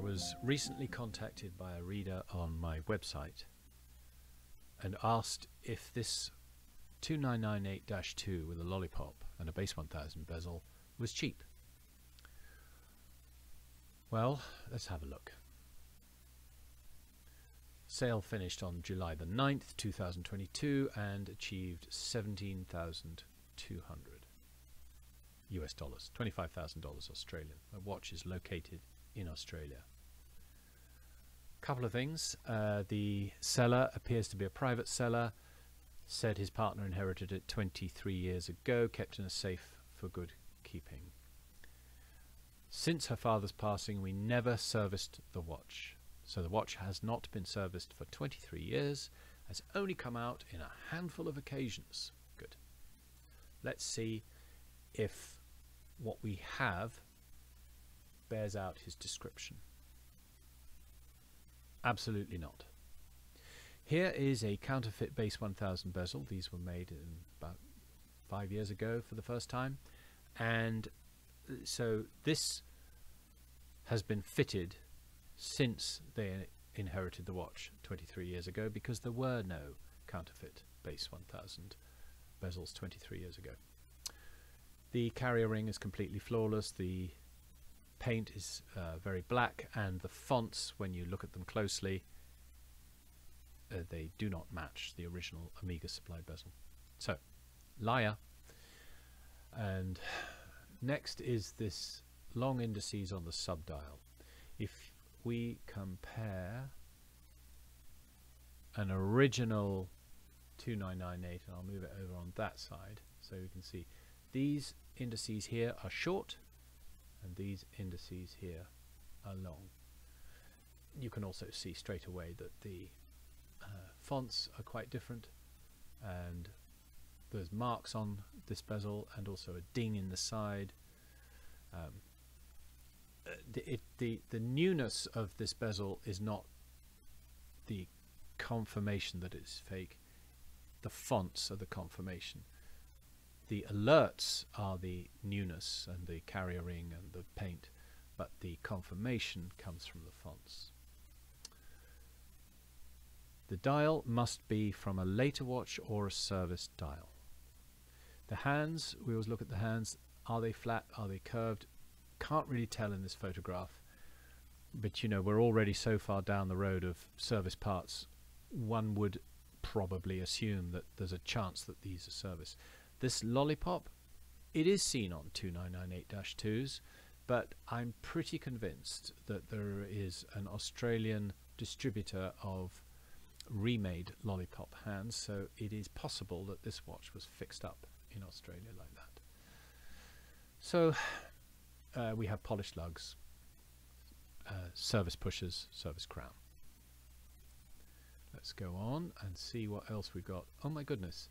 was recently contacted by a reader on my website and asked if this 2998-2 with a lollipop and a base 1000 bezel was cheap. Well, let's have a look. Sale finished on July the 9th, 2022 and achieved 17,200 US dollars, $25,000 Australian. The watch is located in Australia. Couple of things. Uh, the seller appears to be a private seller. Said his partner inherited it 23 years ago, kept in a safe for good keeping. Since her father's passing, we never serviced the watch. So the watch has not been serviced for 23 years, has only come out in a handful of occasions. Good. Let's see if what we have bears out his description. Absolutely not. Here is a counterfeit base 1000 bezel. These were made about five years ago for the first time. And uh, so this has been fitted since they inherited the watch 23 years ago because there were no counterfeit base 1000 bezels 23 years ago. The carrier ring is completely flawless. The paint is uh, very black and the fonts, when you look at them closely, uh, they do not match the original Omega supplied bezel. So, liar. And next is this long indices on the subdial. If we compare an original 2998 and I'll move it over on that side so we can see these indices here are short and these indices here are long. You can also see straight away that the uh, fonts are quite different and there's marks on this bezel and also a ding in the side. Um, uh, the, it, the the newness of this bezel is not the confirmation that it's fake. The fonts are the confirmation. The alerts are the newness and the carrier ring and the paint, but the confirmation comes from the fonts. The dial must be from a later watch or a service dial. The hands, we always look at the hands, are they flat, are they curved? can't really tell in this photograph but you know we're already so far down the road of service parts one would probably assume that there's a chance that these are service this lollipop it is seen on 2998-2s but I'm pretty convinced that there is an Australian distributor of remade lollipop hands so it is possible that this watch was fixed up in Australia like that so uh, we have polished lugs, uh, service pushers, service crown. Let's go on and see what else we've got. Oh my goodness.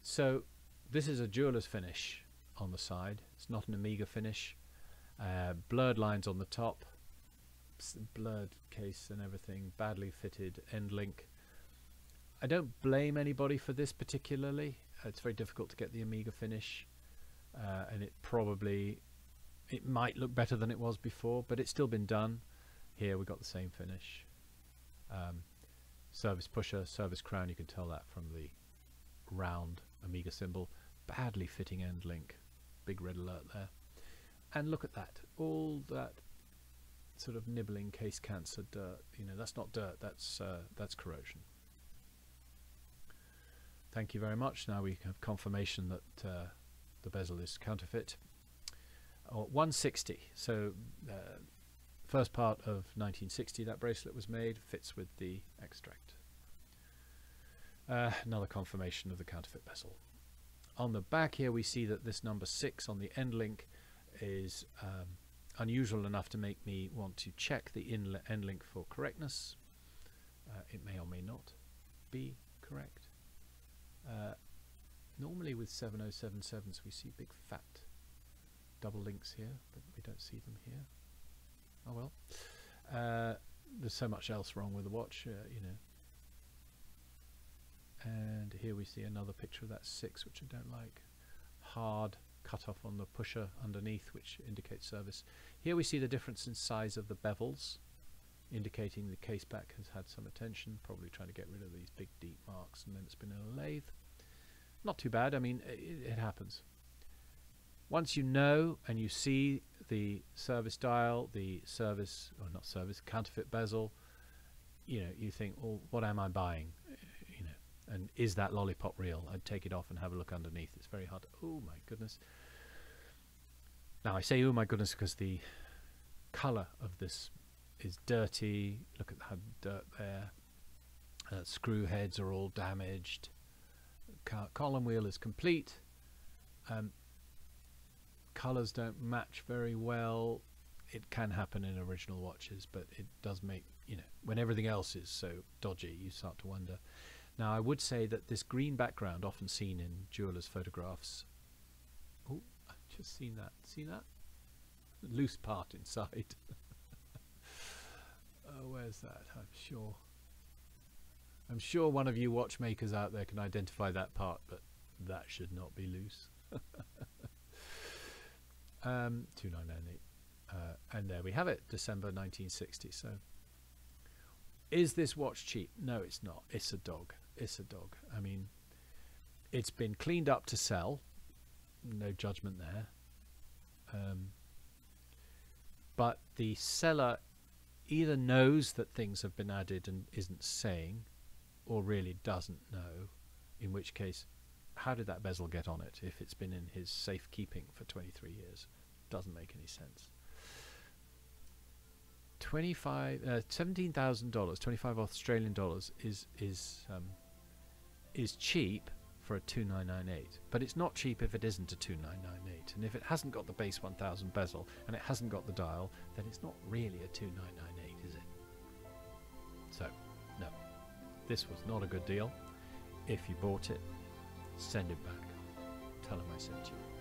So this is a jeweler's finish on the side. It's not an Omega finish. Uh, blurred lines on the top. Blurred case and everything. Badly fitted end link. I don't blame anybody for this particularly. it's very difficult to get the Omega finish. Uh, and it probably it might look better than it was before, but it's still been done. Here we got the same finish. Um, service pusher, service crown, you can tell that from the round Omega symbol. Badly fitting end link. Big red alert there. And look at that. All that sort of nibbling case cancer dirt. You know, that's not dirt, that's, uh, that's corrosion. Thank you very much. Now we have confirmation that uh, the bezel is counterfeit or 160. So uh, first part of 1960 that bracelet was made, fits with the extract. Uh, another confirmation of the counterfeit bezel. On the back here we see that this number 6 on the end link is um, unusual enough to make me want to check the end link for correctness. Uh, it may or may not be correct. Uh, normally with 7077s we see big fat double links here, but we don't see them here. Oh well. Uh, there's so much else wrong with the watch, uh, you know. And here we see another picture of that 6, which I don't like. Hard cut off on the pusher underneath, which indicates service. Here we see the difference in size of the bevels. indicating the case back has had some attention, probably trying to get rid of these big deep marks and then it's been in a lathe. Not too bad, I mean, it, it happens. Once you know and you see the service dial, the service, or not service, counterfeit bezel, you know, you think, well, what am I buying? And is that lollipop real? I'd take it off and have a look underneath. It's very hard. Oh my goodness. Now I say, oh my goodness, because the color of this is dirty. Look at that dirt there. Uh, screw heads are all damaged. Column wheel is complete. Um, colors don't match very well. It can happen in original watches, but it does make, you know, when everything else is so dodgy, you start to wonder. Now, I would say that this green background, often seen in jewelers' photographs. Oh, I've just seen that. See that? Loose part inside. Oh, where's that? I'm sure. I'm sure one of you watchmakers out there can identify that part, but that should not be loose. um, 2998. Uh, and there we have it, December 1960. So, is this watch cheap? No, it's not. It's a dog. It's a dog. I mean, it's been cleaned up to sell. No judgment there. Um, but the seller either knows that things have been added and isn't saying, or really doesn't know, in which case, how did that bezel get on it if it's been in his safekeeping for 23 years? Doesn't make any sense. 25 uh, $17,000 25 Australian dollars is is um, is cheap for a 2998 but it's not cheap if it isn't a 2998 and if it hasn't got the base 1000 bezel and it hasn't got the dial then it's not really a 2998 is it? so, no, this was not a good deal. If you bought it, send it back. Tell them I sent you.